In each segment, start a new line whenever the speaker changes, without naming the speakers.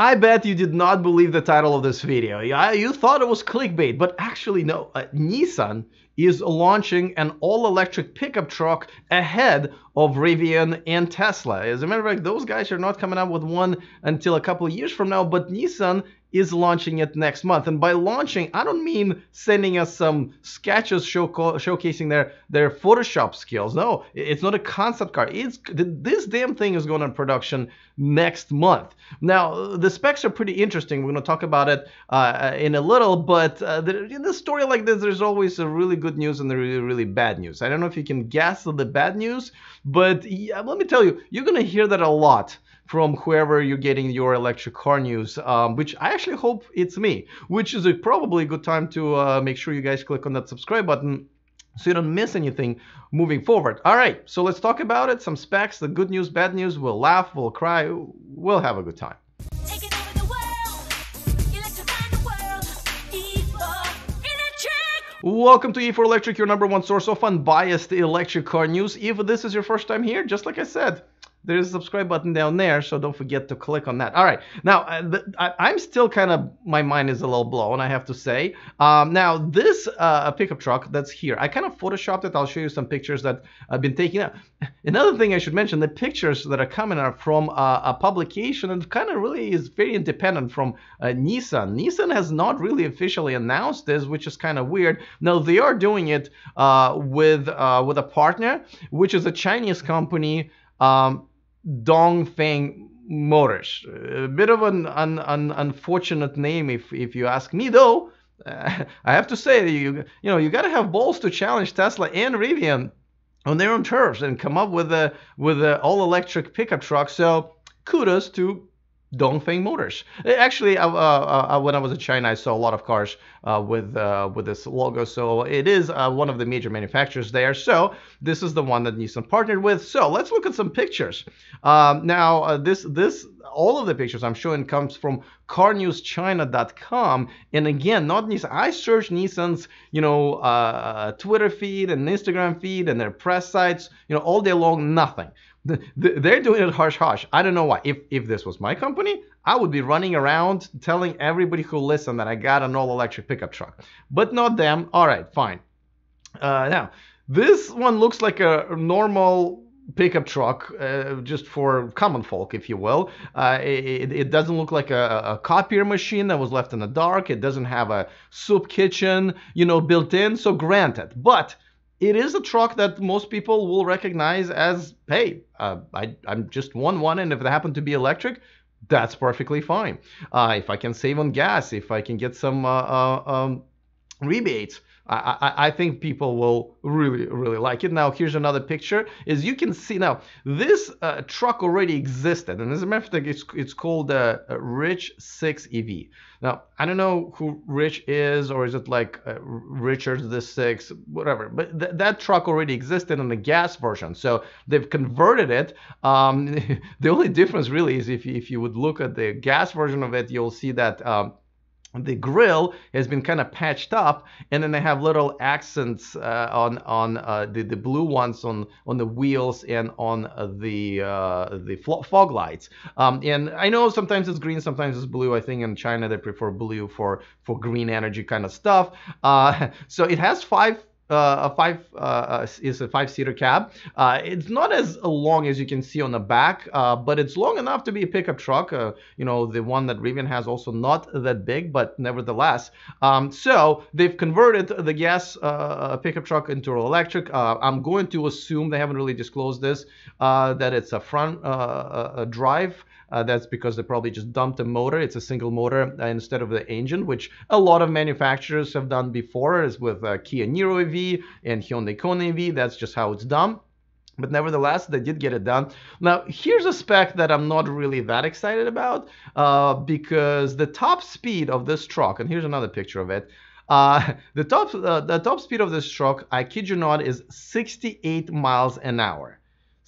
I bet you did not believe the title of this video. You thought it was clickbait, but actually no. Uh, Nissan is launching an all-electric pickup truck ahead of Rivian and Tesla. As a matter of fact, those guys are not coming out with one until a couple of years from now, but Nissan is launching it next month. And by launching, I don't mean sending us some sketches show, showcasing their, their Photoshop skills. No, it's not a concept car. It's This damn thing is going on production next month. Now, the specs are pretty interesting. We're going to talk about it uh, in a little, but uh, in a story like this, there's always a really good news and the really, really bad news. I don't know if you can guess the bad news, but yeah, let me tell you, you're going to hear that a lot from whoever you're getting your electric car news, um, which I actually hope it's me, which is a probably a good time to uh, make sure you guys click on that subscribe button so you don't miss anything moving forward. All right, so let's talk about it. Some specs, the good news, bad news. We'll laugh, we'll cry, we'll have a good time. Welcome to E4 Electric, your number one source of unbiased electric car news. If this is your first time here, just like I said, there's a subscribe button down there, so don't forget to click on that. All right, now uh, I, am still kind of my mind is a little blown, I have to say. Um, now this uh, pickup truck that's here, I kind of photoshopped it. I'll show you some pictures that I've been taking. Another thing I should mention: the pictures that are coming are from uh, a publication and kind of really is very independent from uh, Nissan. Nissan has not really officially announced this, which is kind of weird. Now they are doing it uh, with uh, with a partner, which is a Chinese company. Um, Dongfeng Motors. A bit of an, an, an unfortunate name, if, if you ask me, though. Uh, I have to say, you you know, you got to have balls to challenge Tesla and Rivian on their own turfs and come up with a with an all electric pickup truck. So kudos to Dongfeng Motors. Eh, actually, uh, uh, uh, when I was in China, I saw a lot of cars uh, with uh, with this logo. So it is uh, one of the major manufacturers there. So this is the one that Nissan partnered with. So let's look at some pictures. Um, now, this this all of the pictures I'm showing comes from CarNewsChina.com. And again, not Nissan. I searched Nissan's you know Twitter feed and Instagram feed and their press sites you know all day long. Nothing they're doing it harsh harsh i don't know why. If if this was my company i would be running around telling everybody who listen that i got an all electric pickup truck. But not them. All right fine. Uh, now this one looks like a normal pickup truck uh, just for common folk if you will. Uh, it, it, doesn't look like a, a, copier machine that was left in the dark. It doesn't have a soup kitchen you know built in. So granted but it is a truck that most people will recognize as, hey, uh, I, am just one one, and if it happened to be electric, that's perfectly fine. Uh, if I can save on gas, if I can get some uh, uh um, rebates, I, I, think people will really, really like it. Now, here's another picture. As you can see now, this uh, truck already existed. And as a matter of fact, it's, it's called uh, Rich 6 EV. Now, I don't know who Rich is, or is it like uh, Richard the 6, whatever. But th that truck already existed in the gas version. So they've converted it. Um, the only difference really is if, if you would look at the gas version of it, you'll see that um, the grill has been kind of patched up and then they have little accents uh, on on uh, the, the blue ones on on the wheels and on uh, the uh, the fog lights. Um, and I know sometimes it's green sometimes it's blue. I think in China they prefer blue for for green energy kind of stuff. Uh, so it has five uh, a five uh, uh, is a five-seater cab. Uh, it's not as long as you can see on the back, uh, but it's long enough to be a pickup truck. Uh, you know, the one that Rivian has also not that big, but nevertheless. Um, so they've converted the gas pickup truck into an electric. I'm going to assume they haven't really disclosed this that it's a front drive uh, that's because they probably just dumped a motor. It's a single motor uh, instead of the engine, which a lot of manufacturers have done before, as with uh, Kia Niro EV and Hyundai Kona EV. That's just how it's done. But nevertheless, they did get it done. Now, here's a spec that I'm not really that excited about uh, because the top speed of this truck, and here's another picture of it, uh, the top uh, the top speed of this truck, I kid you not, is 68 miles an hour.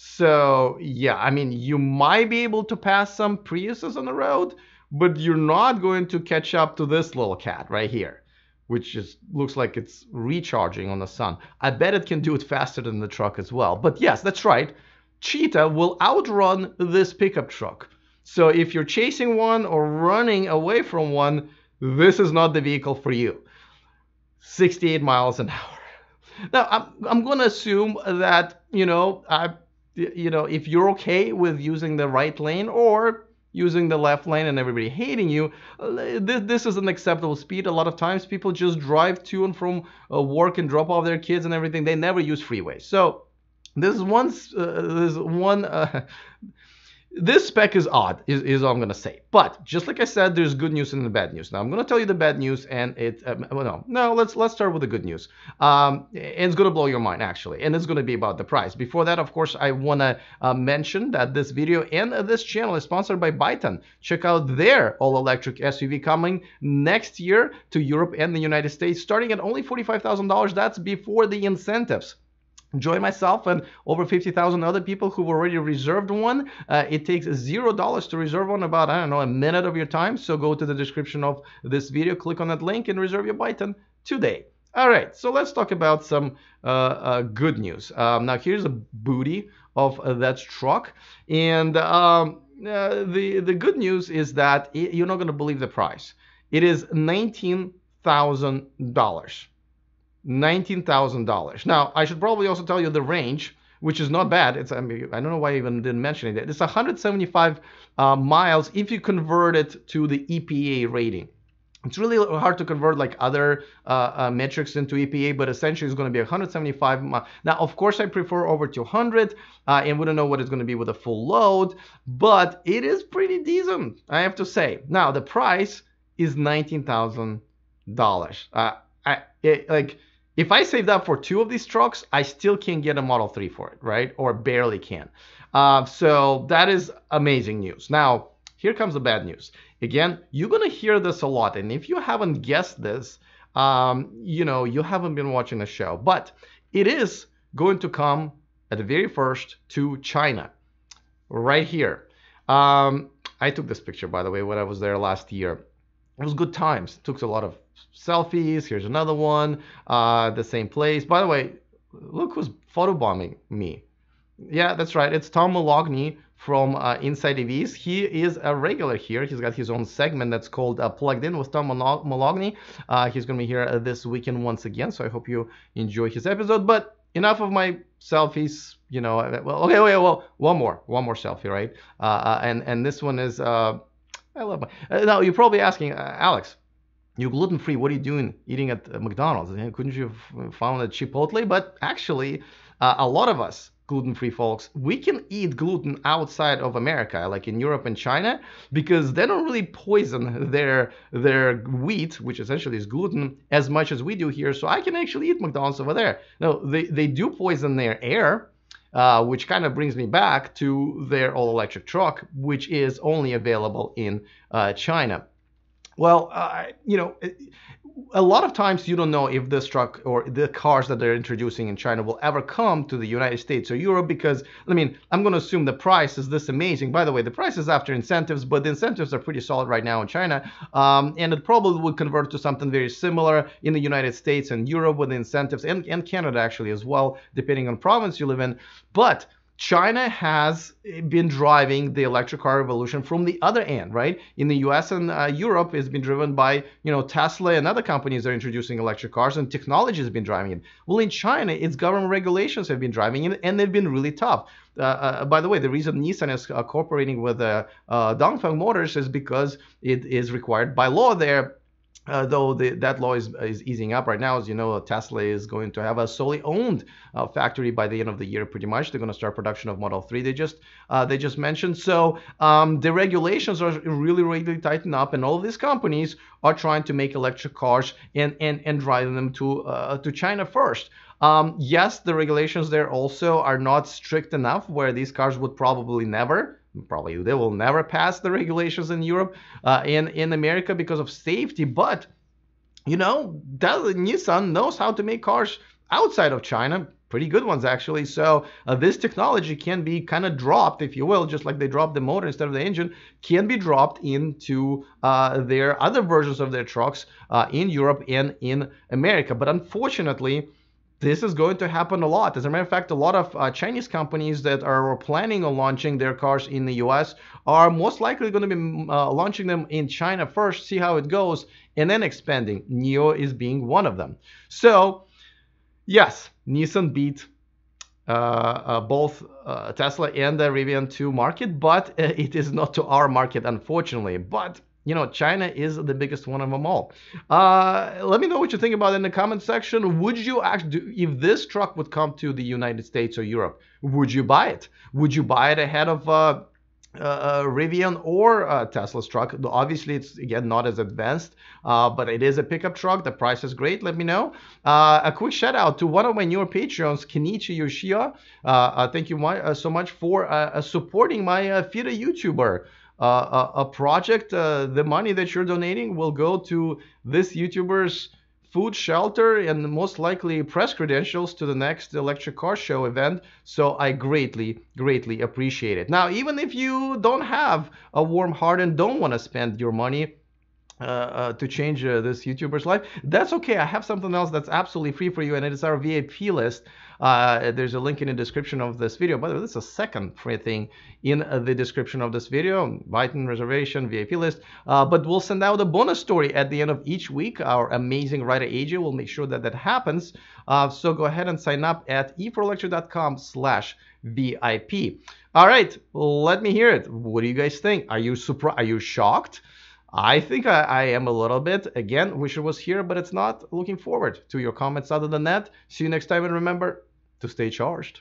So yeah, I mean, you might be able to pass some Priuses on the road, but you're not going to catch up to this little cat right here, which just looks like it's recharging on the sun. I bet it can do it faster than the truck as well. But yes, that's right. Cheetah will outrun this pickup truck. So if you're chasing one or running away from one, this is not the vehicle for you. 68 miles an hour. Now I'm I'm going to assume that you know I you know if you're okay with using the right lane or using the left lane and everybody hating you, this, this is an acceptable speed. A lot of times people just drive to and from uh, work and drop off their kids and everything. They never use freeways. So this is one, uh, this one uh, this spec is odd, is, is all I'm going to say. But just like I said, there's good news and the bad news. Now I'm going to tell you the bad news, and it um, well, no, no, let's let's start with the good news. Um, it's going to blow your mind actually, and it's going to be about the price. Before that, of course, I want to uh, mention that this video and uh, this channel is sponsored by Byton. Check out their all-electric SUV coming next year to Europe and the United States, starting at only $45,000. That's before the incentives. Join myself and over 50,000 other people who've already reserved one. Uh, it takes zero dollars to reserve one, about I don't know a minute of your time. So go to the description of this video, click on that link, and reserve your Byton today. All right, so let's talk about some uh, uh, good news. Um, now here's a booty of uh, that truck, and um, uh, the the good news is that it, you're not going to believe the price. It is nineteen thousand dollars. $19,000. Now, I should probably also tell you the range, which is not bad. It's I, mean, I don't know why I even didn't mention it. It's 175 uh, miles if you convert it to the EPA rating. It's really hard to convert like other uh, uh, metrics into EPA, but essentially it's going to be 175 miles. Now, of course, I prefer over 200, uh, and we don't know what it's going to be with a full load, but it is pretty decent, I have to say. Now, the price is $19,000. Uh, I it, like if I saved up for two of these trucks, I still can't get a Model 3 for it, right? Or barely can. Uh, so that is amazing news. Now, here comes the bad news. Again, you're going to hear this a lot. And if you haven't guessed this, um, you know, you haven't been watching the show. But it is going to come at the very first to China, right here. Um, I took this picture, by the way, when I was there last year. It was good times. It Took a lot of selfies. Here's another one, uh, the same place. By the way, look who's photobombing me. Yeah, that's right. It's Tom Moloughney from uh, Inside EVs. He is a regular here. He's got his own segment that's called uh, Plugged In with Tom Moloughney. Uh, he's going to be here uh, this weekend once again, so I hope you enjoy his episode. But enough of my selfies. You know, uh, well, okay, okay, well, one more, one more selfie, right? Uh, and and this one is. I love my. now you're probably asking, Alex, you're gluten free. What are you doing eating at McDonald's? Couldn't you have found a Chipotle? But actually, uh, a lot of us gluten free folks, we can eat gluten outside of America, like in Europe and China, because they don't really poison their their wheat, which essentially is gluten, as much as we do here. So I can actually eat McDonald's over there. No, they, they do poison their air. Uh, which kind of brings me back to their all electric truck, which is only available in uh, China. Well, uh, you know, a lot of times you don't know if this truck or the cars that they're introducing in China will ever come to the United States or Europe because, I mean, I'm going to assume the price is this amazing. By the way, the price is after incentives, but the incentives are pretty solid right now in China. Um, and it probably would convert to something very similar in the United States and Europe with the incentives and, and Canada actually as well, depending on province you live in. But China has been driving the electric car revolution from the other end, right? In the US and uh, Europe, it's been driven by, you know, Tesla and other companies are introducing electric cars and technology has been driving it. Well, in China, its government regulations have been driving it and they've been really tough. Uh, uh, by the way, the reason Nissan is uh, cooperating with uh, uh, Dongfeng Motors is because it is required by law there uh, though the, that law is, is easing up right now, as you know, Tesla is going to have a solely owned uh, factory by the end of the year. Pretty much, they're going to start production of Model 3. They just uh, they just mentioned. So um, the regulations are really really tightened up, and all of these companies are trying to make electric cars and and and driving them to uh, to China first. Um, yes, the regulations there also are not strict enough, where these cars would probably never probably they will never pass the regulations in Europe uh, in in America because of safety. But you know, Nissan knows how to make cars outside of China, pretty good ones actually. So uh, this technology can be kind of dropped, if you will, just like they dropped the motor instead of the engine, can be dropped into uh, their other versions of their trucks uh, in Europe and in America. But unfortunately, this is going to happen a lot. As a matter of fact, a lot of uh, Chinese companies that are planning on launching their cars in the US are most likely going to be uh, launching them in China first, see how it goes, and then expanding. NIO is being one of them. So, yes, Nissan beat uh, uh, both uh, Tesla and the Rivian to market, but uh, it is not to our market, unfortunately. But you know, China is the biggest one of them all. Uh, let me know what you think about it in the comment section. Would you actually, if this truck would come to the United States or Europe, would you buy it? Would you buy it ahead of uh, uh, Rivian or uh, Tesla's truck. Obviously, it's again not as advanced, uh, but it is a pickup truck. The price is great. Let me know. Uh, a quick shout out to one of my newer Patreons, Kenichi Yoshia. Uh, uh, thank you my, so much for supporting my uh, FIDA YouTuber uh, a, project, uh, the money that you're donating will go to this YouTuber's food, shelter, and most likely press credentials to the next electric car show event. So I greatly, greatly appreciate it. Now, even if you don't have a warm heart and don't want to spend your money, uh, uh, to change uh, this YouTuber's life. That's okay. I have something else that's absolutely free for you, and it is our VIP list. Uh, there's a link in the description of this video. By the way, this is a second free thing in uh, the description of this video. Byton reservation, VIP list. But we'll send out a bonus story at the end of each week. Our amazing writer AJ will make sure that that happens. so go ahead and sign up at eforelectric.com slash VIP. All right, let me hear it. What do you guys think? Are you surprised? Are you shocked? I think I, I, am a little bit. Again, wish it was here, but it's not. Looking forward to your comments other than that. See you next time and remember to stay charged.